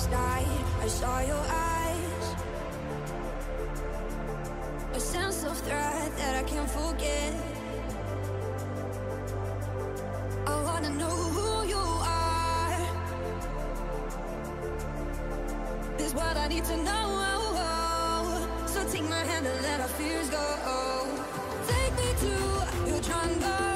last night I saw your eyes. A sense of threat that I can't forget. I wanna know who you are. Is what I need to know. So take my hand and let our fears go. Take me to your jungle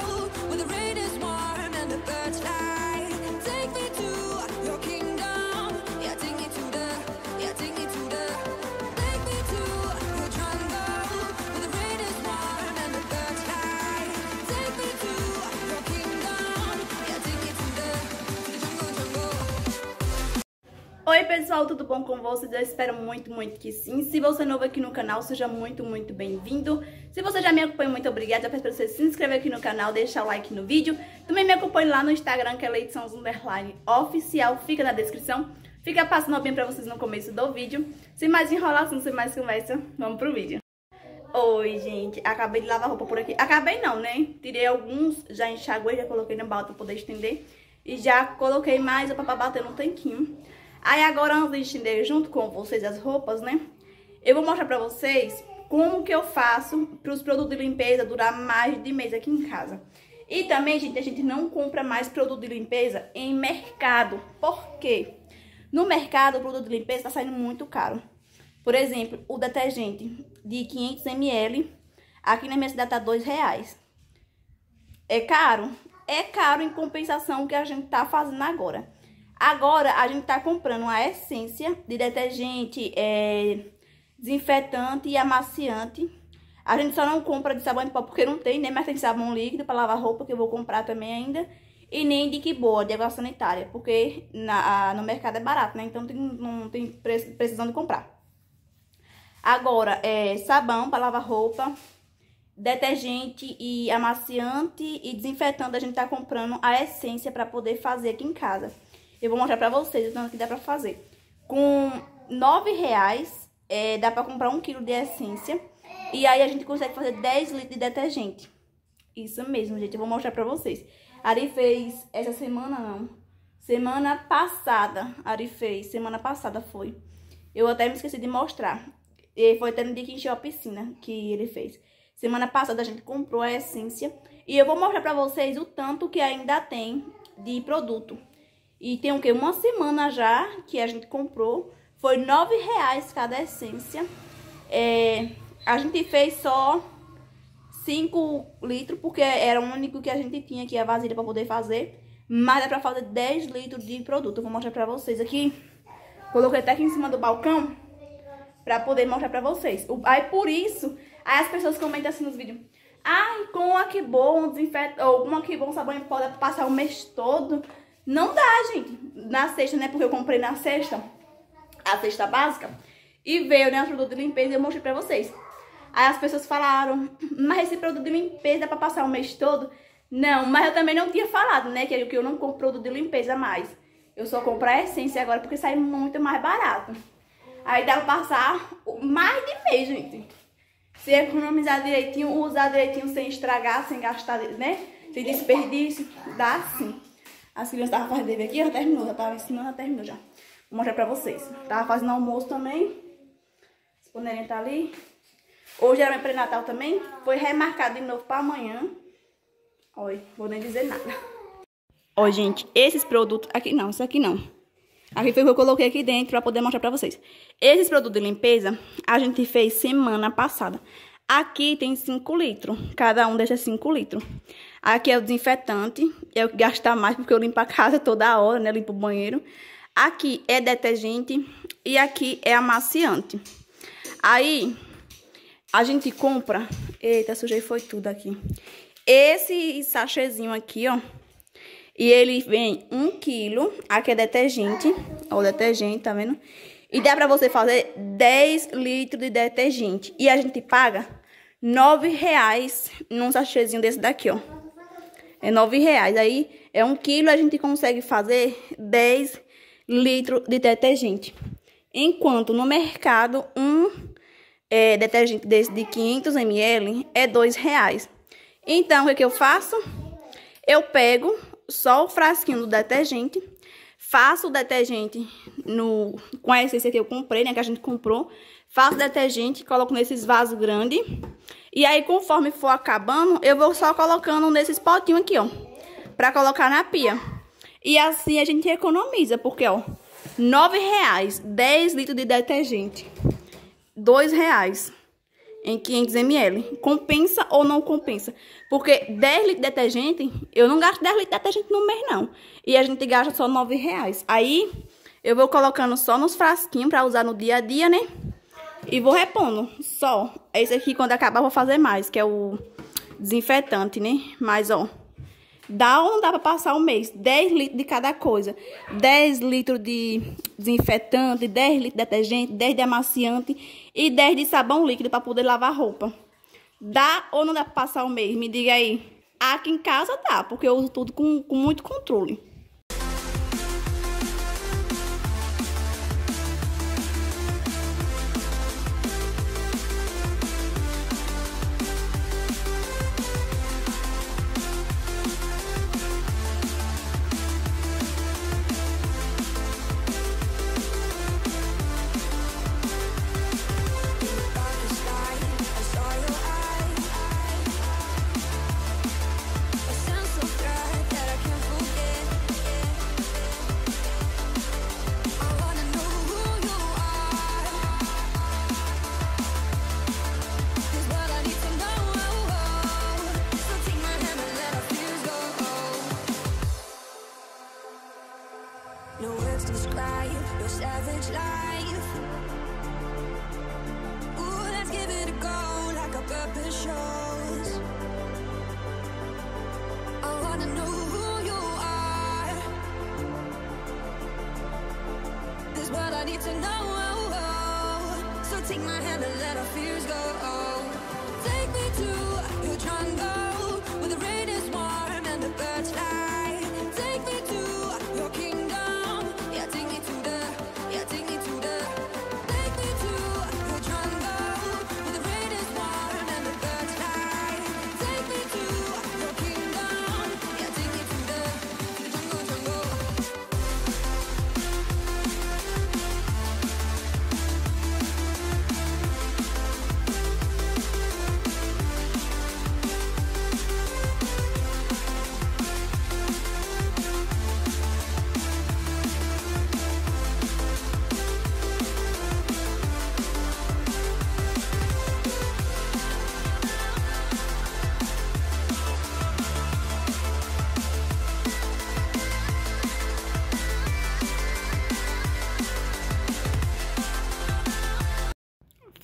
Oi pessoal, tudo bom com vocês? Eu espero muito, muito que sim. Se você é novo aqui no canal, seja muito, muito bem-vindo. Se você já me acompanha, muito obrigada. Eu peço pra você se inscrever aqui no canal, deixar o like no vídeo. Também me acompanhe lá no Instagram, que é Underline Oficial, fica na descrição. Fica passando bem pra vocês no começo do vídeo. Sem mais enrolação, sem mais conversa, vamos pro vídeo. Oi, gente. Acabei de lavar roupa por aqui. Acabei não, né? Tirei alguns, já enxaguei, já coloquei na balda pra poder estender. E já coloquei mais pra bater no tanquinho. Aí agora, antes de estender junto com vocês as roupas, né? Eu vou mostrar pra vocês como que eu faço para os produtos de limpeza durar mais de mês aqui em casa. E também, gente, a gente não compra mais produto de limpeza em mercado. Por quê? No mercado, o produto de limpeza tá saindo muito caro. Por exemplo, o detergente de 500 ml, aqui na minha cidade tá R$ reais. É caro? É caro em compensação o que a gente tá fazendo agora. Agora, a gente tá comprando uma essência de detergente, é, desinfetante e amaciante. A gente só não compra de sabão em pó porque não tem, né? Mas tem sabão líquido para lavar roupa que eu vou comprar também ainda. E nem de que boa, de água sanitária, porque na, a, no mercado é barato, né? Então tem, não tem precisão de comprar. Agora, é sabão para lavar roupa, detergente e amaciante e desinfetante. A gente tá comprando a essência para poder fazer aqui em casa. Eu vou mostrar pra vocês o tanto que dá pra fazer. Com nove reais, é, dá pra comprar um quilo de essência. E aí a gente consegue fazer 10 litros de detergente. Isso mesmo, gente. Eu vou mostrar pra vocês. Ari fez essa semana, não. Semana passada, Ari fez. Semana passada foi. Eu até me esqueci de mostrar. E foi até no dia que encheu a piscina que ele fez. Semana passada a gente comprou a essência. E eu vou mostrar pra vocês o tanto que ainda tem de produto. E tem o que? Uma semana já que a gente comprou. Foi nove reais cada essência. É, a gente fez só 5 litros, porque era o único que a gente tinha aqui, a vasilha, para poder fazer. Mas é para fazer 10 litros de produto. Eu vou mostrar para vocês aqui. Coloquei até aqui em cima do balcão para poder mostrar para vocês. Aí por isso, aí as pessoas comentam assim nos vídeos. Ai, com a que bom, desinfeta, ou com a que bom sabão em passar o mês todo. Não dá, gente. Na sexta, né? Porque eu comprei na sexta, a cesta básica, e veio, né, o produto de limpeza e eu mostrei pra vocês. Aí as pessoas falaram, mas esse produto de limpeza dá pra passar o mês todo? Não, mas eu também não tinha falado, né, que eu não compro produto de limpeza mais. Eu só compro a essência agora porque sai muito mais barato. Aí dá pra passar mais de mês, gente. Se economizar direitinho, usar direitinho sem estragar, sem gastar, né? Sem desperdício, dá sim. As crianças estavam fazendo dever aqui, já terminou, já tava ensinando, já terminou já. Vou mostrar pra vocês. Tava fazendo almoço também. As panelinhas tá ali. Hoje era meu pré-natal também. Foi remarcado de novo pra amanhã. Olha, vou nem dizer nada. Ó, gente, esses produtos... Aqui não, isso aqui não. Aqui foi o que eu coloquei aqui dentro pra poder mostrar pra vocês. Esses produtos de limpeza, a gente fez semana passada. Aqui tem 5 litros. Cada um desses 5 litros. Aqui é o desinfetante. É o que gasta mais porque eu limpo a casa toda hora, né? Limpo o banheiro. Aqui é detergente. E aqui é amaciante. Aí, a gente compra... Eita, sujei foi tudo aqui. Esse sachêzinho aqui, ó. E ele vem um quilo. Aqui é detergente. Ó, detergente, tá vendo? E dá pra você fazer 10 litros de detergente. E a gente paga 9 reais num sachêzinho desse daqui, ó. É 9 reais. Aí é um quilo, a gente consegue fazer 10 litros de detergente. Enquanto no mercado, um é, detergente desse de 500 ml é 2 reais. Então, o que, que eu faço? Eu pego só o frasquinho do detergente, faço o detergente no, com a essência que eu comprei, né? Que a gente comprou. Faço detergente, coloco nesses vasos grandes. E aí, conforme for acabando, eu vou só colocando nesses potinhos aqui, ó. Pra colocar na pia. E assim a gente economiza, porque, ó, nove reais, 10 litros de detergente. Dois reais em 500 ml. Compensa ou não compensa? Porque 10 litros de detergente, eu não gasto 10 litros de detergente no mês, não. E a gente gasta só 9 reais. Aí, eu vou colocando só nos frasquinhos pra usar no dia a dia, né? E vou repondo só. Esse aqui, quando acabar, vou fazer mais, que é o desinfetante, né? Mas, ó, dá ou não dá pra passar o mês? 10 litros de cada coisa. 10 litros de desinfetante, 10 litros de detergente, 10 de amaciante e 10 de sabão líquido pra poder lavar roupa. Dá ou não dá pra passar o mês? Me diga aí. Aqui em casa dá, porque eu uso tudo com, com muito controle. Need to know. So take my hand and let our fears go. Take me to your jungle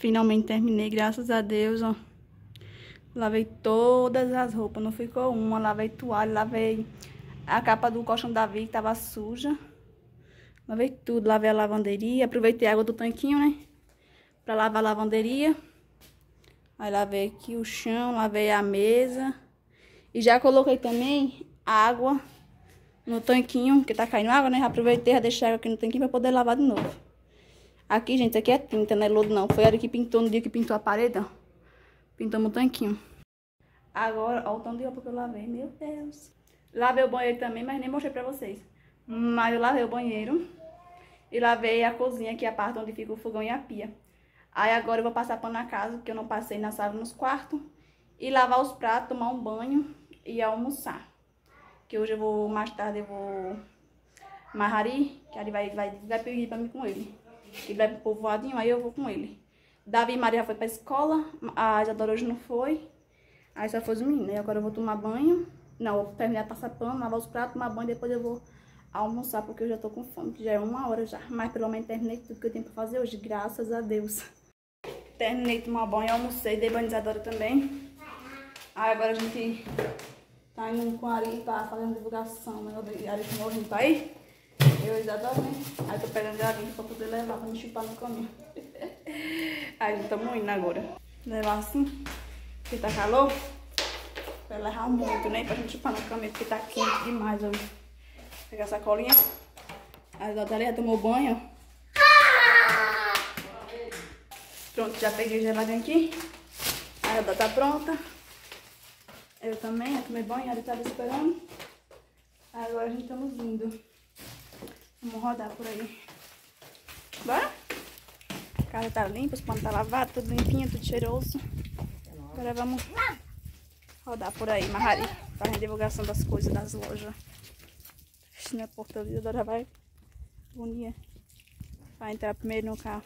Finalmente terminei, graças a Deus, ó. Lavei todas as roupas, não ficou uma. Lavei toalha, lavei a capa do colchão da Vicky, tava suja. Lavei tudo, lavei a lavanderia. Aproveitei a água do tanquinho, né? Pra lavar a lavanderia. Aí lavei aqui o chão, lavei a mesa. E já coloquei também água no tanquinho, que tá caindo água, né? Aproveitei, já deixei água aqui no tanquinho pra poder lavar de novo. Aqui, gente, aqui é tinta, não é lodo não. Foi ela que pintou no dia que pintou a parede, ó. Pintamos o tanquinho. Agora, ó o tanto de roupa que eu lavei, meu Deus. Lavei o banheiro também, mas nem mostrei pra vocês. Mas eu lavei o banheiro. E lavei a cozinha, que é a parte onde fica o fogão e a pia. Aí agora eu vou passar pano na casa, que eu não passei na sala nos quartos. E lavar os pratos, tomar um banho e almoçar. Que hoje eu vou, mais tarde eu vou... Mahari, que ele vai, vai, vai pedir pra mim com ele. Ele vai pro povoadinho, aí eu vou com ele. Davi e Maria foi pra escola, a Isadora hoje não foi. Aí só foi os meninos. E agora eu vou tomar banho. Não, vou terminar de passar pano, lavar os pratos, tomar banho, depois eu vou almoçar, porque eu já tô com fome, já é uma hora já. Mas pelo menos terminei tudo que eu tenho pra fazer hoje, graças a Deus. Terminei de tomar banho, almocei, dei banho de Isadora também. Aí agora a gente tá indo com a Ari, tá fazendo divulgação, né? A Ari morreu, tá aí? Eu exatamente. Aí tô pegando a linha pra poder levar pra me chupar no caminho. Aí estamos indo agora. Levar assim, porque tá calor. Vai levar muito, né? Pra gente chupar no caminho, porque tá quente demais hoje. Pegar a sacolinha. A Dodélia já tomou banho. Pronto, já peguei o geladinho aqui. A Dodá tá pronta. Eu também, eu tomei banho, ela tava esperando. Agora a gente estamos indo. Vamos rodar por aí. Bora? A casa tá limpa, os panos tá lavados, tudo limpinho, tudo cheiroso. Agora vamos rodar por aí, Mahari. Fazendo divulgação das coisas das lojas. Fechando a porta ali, agora vai. Boninha. Vai entrar primeiro no carro.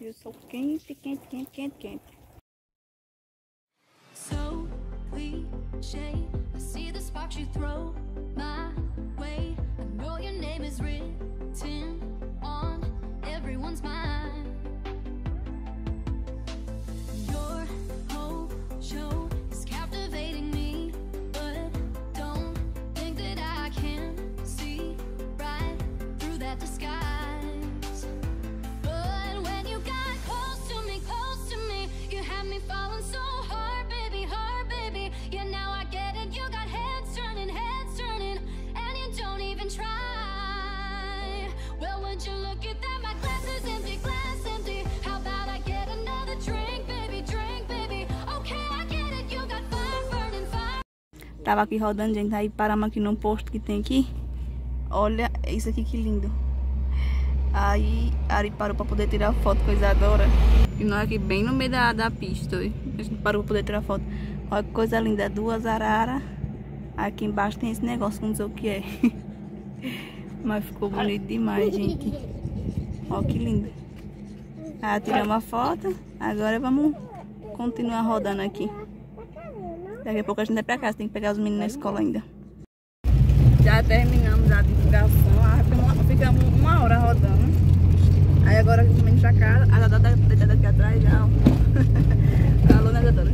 E o sol quente, quente, quente, quente, quente. So cliche. I see the sparks you throw my way. I know your name is written Tava aqui rodando, gente. Aí paramos aqui num posto que tem aqui. Olha isso aqui que lindo. Aí a Ari parou pra poder tirar foto, coisa adora. E nós aqui bem no meio da, da pista. A gente parou pra poder tirar foto. Olha que coisa linda. Duas araras. Aqui embaixo tem esse negócio não sei o que é. Mas ficou bonito demais, gente. Olha que lindo. Aí tiramos uma foto. Agora vamos continuar rodando aqui. Daqui a pouco a gente vai pra casa, tem que pegar os meninos na escola ainda. Já terminamos a divulgação, ficamos, uma hora rodando. Aí agora a gente vem pra casa, a Dada tá deitada aqui atrás já. ó. Né, Dada?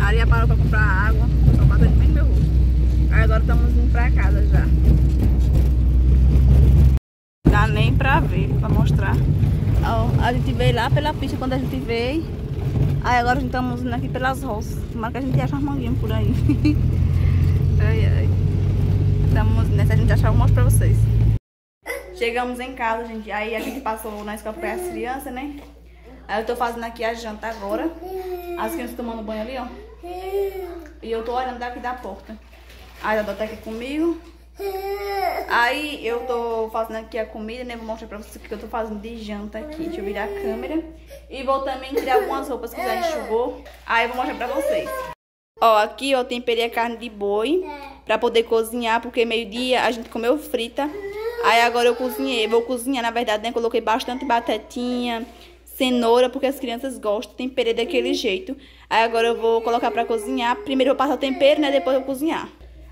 A Aria parou pra comprar água, só bateu bem no meu rosto. Aí agora estamos indo pra casa já. Dá nem pra ver, pra mostrar. Ó, a gente veio lá pela pista quando a gente veio. Aí agora a gente estamos indo aqui pelas roças. Tomara que a gente ache umas manguinhas por aí. ai, ai. Estamos nessa, a gente achar, eu mostro pra vocês. Chegamos em casa, gente. Aí a gente passou na escola para as crianças, né? Aí eu tô fazendo aqui a janta agora. As crianças tomando banho ali, ó. E eu tô olhando daqui da porta. Aí a Dó tá aqui comigo. Aí eu tô fazendo aqui a comida, né? Vou mostrar pra vocês o que eu tô fazendo de janta aqui. Deixa eu virar a câmera. E vou também tirar algumas roupas que já enxugou. Aí eu vou mostrar pra vocês. Ó, aqui eu temperei a carne de boi pra poder cozinhar, porque meio-dia a gente comeu frita. Aí agora eu cozinhei, vou cozinhar, na verdade, né? Coloquei bastante batatinha, cenoura, porque as crianças gostam, temperei daquele jeito. Aí agora eu vou colocar pra cozinhar. Primeiro eu passo o tempero, né? Depois eu cozinhar.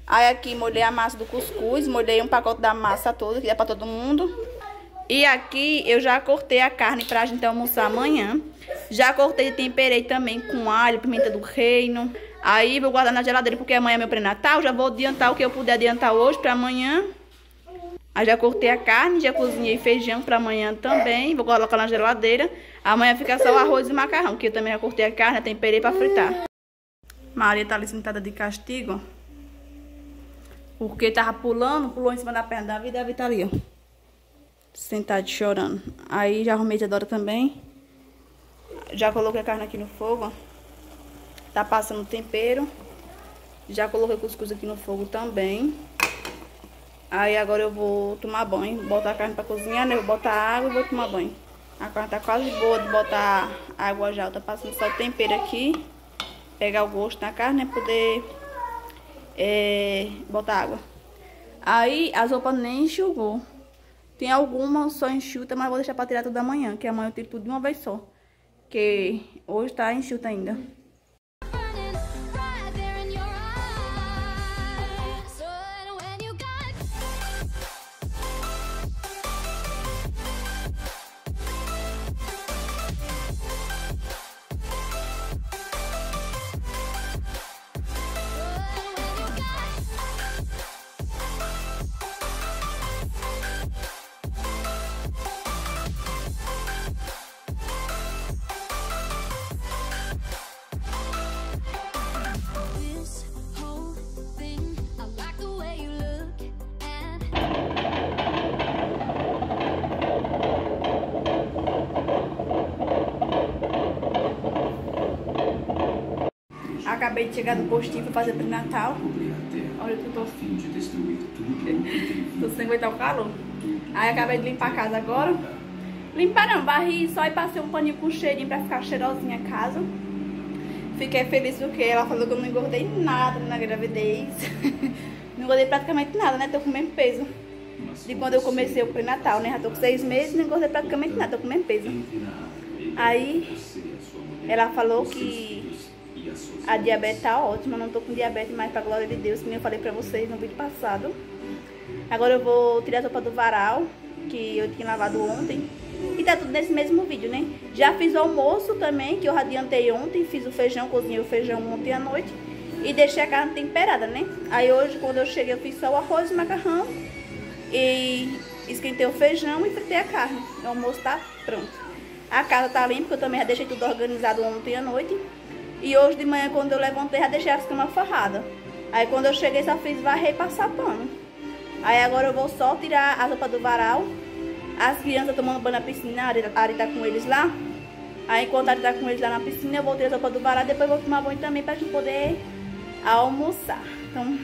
Aí aqui molhei a massa do cuscuz, molhei um pacote da massa toda, que dá pra todo mundo. E aqui eu já cortei a carne pra gente almoçar amanhã. Já cortei e temperei também com alho, pimenta do reino. Aí vou guardar na geladeira porque amanhã é meu pré-natal. Já vou adiantar o que eu puder adiantar hoje pra amanhã. Aí já cortei a carne, já cozinhei feijão pra amanhã também. Vou colocar na geladeira. Amanhã fica só o arroz e macarrão, que eu também já cortei a carne, temperei pra fritar. Maria tá ali sentada de castigo. Porque tava pulando, pulou em cima da perna da vida e a tá ali, ó. Sentado chorando. Aí já arrumei a Dora também. Já coloquei a carne aqui no fogo, ó. Tá passando o tempero. Já coloquei cuscuz aqui no fogo também. Aí agora eu vou tomar banho. Botar a carne pra cozinhar, né? Vou botar água e vou tomar banho. A carne tá quase boa de botar água já. Tá passando só o tempero aqui. Pegar o gosto na carne, né? Poder é, botar água. Aí as roupas nem enxugou. Tem algumas só enxuta, mas vou deixar pra tirar tudo amanhã. Que amanhã eu tiro tudo de uma vez só. Que hoje tá enxuta ainda. Acabei de chegar do postinho pra fazer pré-natal. Olha que eu tô. tô sem aguentar o calor. Aí acabei de limpar a casa agora. Limpar não, varri só e passei um paninho com cheirinho pra ficar cheirosinha a casa. Fiquei feliz porque ela falou que eu não engordei nada na gravidez. não engordei praticamente nada, né? Tô comendo peso. De quando eu comecei o pré-natal, né? Já tô com seis meses e não engordei praticamente nada, tô comendo peso. Aí ela falou que a diabetes tá ótima, não tô com diabetes mais pra glória de Deus, como eu falei pra vocês no vídeo passado. Agora eu vou tirar a sopa do varal, que eu tinha lavado ontem. E tá tudo nesse mesmo vídeo, né? Já fiz o almoço também, que eu adiantei ontem. Fiz o feijão, cozinhei o feijão ontem à noite. E deixei a carne temperada, né? Aí hoje, quando eu cheguei, eu fiz só o arroz e o macarrão. E esquentei o feijão e fritei a carne. O almoço tá pronto. A casa tá limpa, porque eu também já deixei tudo organizado ontem à noite. E hoje de manhã, quando eu levantei, já deixei as camas forradas. Aí quando eu cheguei, só fiz varrer e passar pano. Aí agora eu vou só tirar a roupa do varal as crianças tomando banho na piscina, a Ari, tá com eles lá. Aí enquanto a Ari tá com eles lá na piscina, eu vou ter a sopa do varal, depois vou tomar banho também pra gente poder almoçar. Então,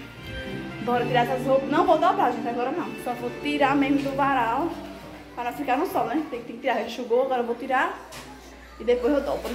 bora tirar essas roupas. Não vou dobrar, gente, agora não. Só vou tirar mesmo do varal para ficar no sol, né? Tem, tem que tirar, enxugou, agora eu vou tirar e depois eu dobro.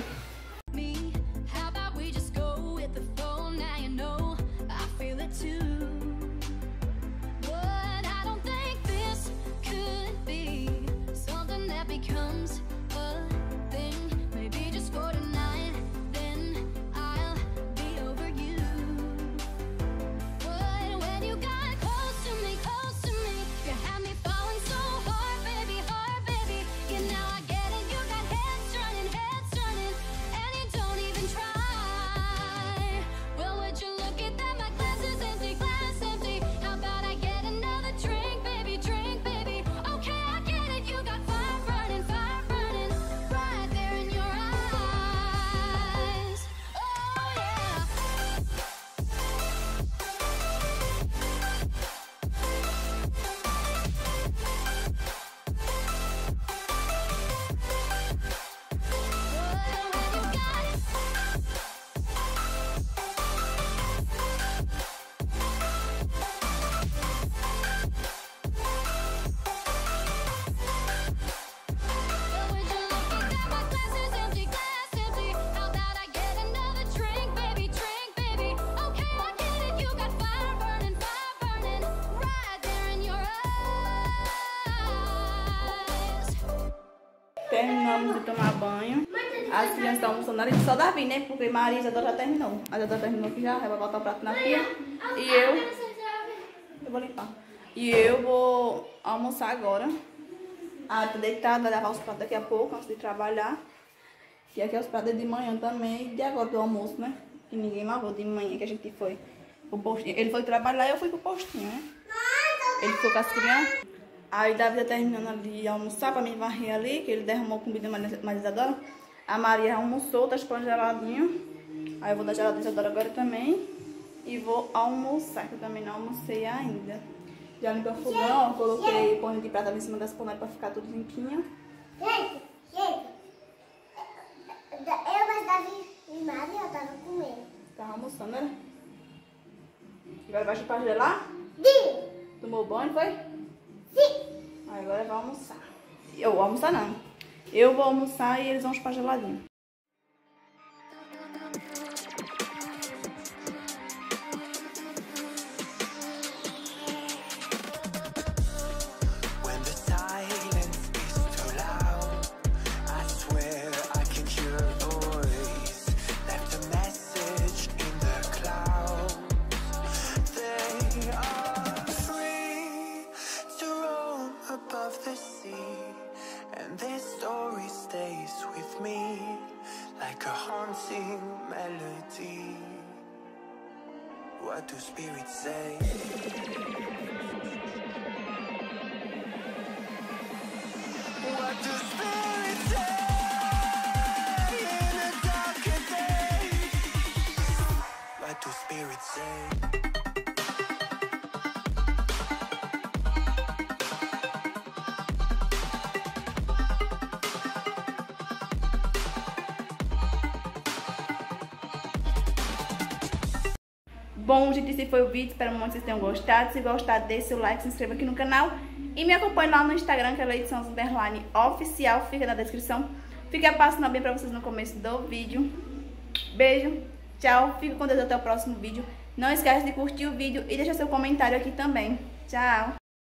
Terminamos de tomar banho. As crianças estão almoçando ali, só Davi, né? Porque Maria Isadora já terminou. A Isadora terminou aqui já, vai botar o prato na pia. E eu... Eu vou limpar. E eu vou almoçar agora. Ah, tô deitada, vai lavar os pratos daqui a pouco, antes de trabalhar. E aqui é os pratos de manhã também, e de agora do almoço, né? Que ninguém lavou de manhã, que a gente foi pro postinho. Ele foi trabalhar e eu fui pro postinho, né? Ele foi com as crianças. Aí Davi tá terminando ali de almoçar pra me varrer ali, que ele derramou comida mais Isadora. A Maria almoçou, tá esperando geladinho. Aí eu vou dar geladinho Isadora agora também. E vou almoçar, que eu também não almocei ainda. Já limpei o fogão, coloquei pano de prata em cima das panelas pra ficar tudo limpinho. Gente, gente. Eu, mas Davi e Maria tava comendo. Tava almoçando, né? Agora vai chupar gelar? Sim. Tomou banho, foi? Agora vai almoçar. Eu vou almoçar não. Eu vou almoçar e eles vão chupar geladinho. Bom, gente, esse foi o vídeo. Espero muito que vocês tenham gostado. Se gostar, deixe seu like, se inscreva aqui no canal. E me acompanhe lá no Instagram, que é Leite Sons Underline Oficial, fica na descrição. Fica passando bem pra vocês no começo do vídeo. Beijo, tchau, fico com Deus até o próximo vídeo. Não esquece de curtir o vídeo e deixar seu comentário aqui também. Tchau!